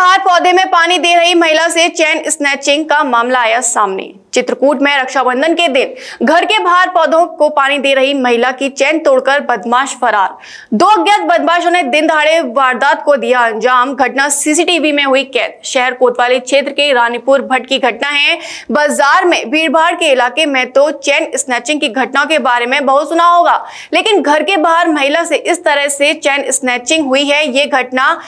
बाहर पौधे में पानी दे रही महिला से चैन स्नैचिंग का मामला आया सामने। चित्रकूट में रक्षाबंधन के दिन घर के बाहर पौधों को पानी दे रही महिला की चैन तोड़कर बदमाश फरार। दो अज्ञात बदमाशों ने दिन दहाड़े वारदात को दिया अंजाम। घटना सीसीटीवी में हुई कैद। शहर कोतवाली क्षेत्र के रानीपुर भट्ट की घटना है। बाज़ार में भीड़ भाड़ के इलाके में तो चैन स्नैचिंग की घटनाओं के बारे में बहुत सुना होगा। लेकिन घर के बाहर महिला से इस तरह से चैन स्नैचिंग हुई है। ये घटना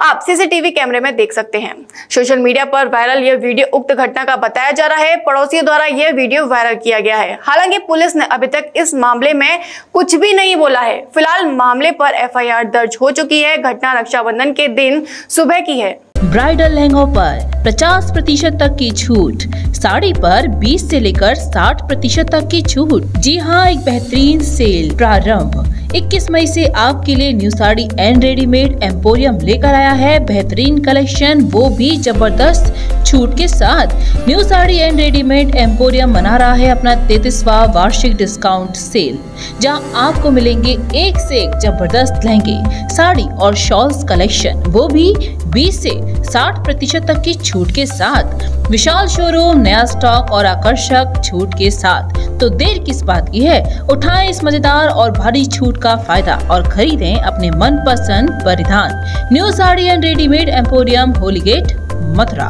आप सीसीटीवी कैमरे में देख सकते हैं। सोशल मीडिया पर वायरल यह वीडियो उक्त घटना का बताया जा रहा है। पड़ोसियों द्वारा यह वीडियो वायरल किया गया है। हालाँकि पुलिस ने अभी तक इस मामले में कुछ भी नहीं बोला है। फ़िलहाल मामले पर एफआईआर दर्ज हो चुकी है। घटना रक्षाबंधन के दिन सुबह की है। ब्राइडल लहंगों पर 50 प्रतिशत तक की छूट, साड़ी पर 20 से लेकर 60 प्रतिशत तक की छूट। जी हाँ एक बेहतरीन सेल प्रारंभ। 21 मई से आपके लिए new sari and readymade emporium लेकर आया है बेहतरीन कलेक्शन वो भी ज़बरदस्त, छूट के साथ। New sari and readymade emporium मना रहा है अपना तैतीसवा वार्षिक डिस्काउंट सेल जहाँ आपको मिलेंगे एक से एक ज़बरदस्त लहंगे, साड़ी और शॉल्स कलेक्शन वो भी 20 से 60 प्रतिशत तक की छूट के साथ। विशाल शोरूम नया स्टॉक और आकर्षक छूट के साथ। तो देर किस बात की है? उठाएँ इस मज़ेदार और भारी छूट का फ़ायदा और खरीदें अपने मनपसंद परिधान। New sari and readymade emporium Holigate Mathura.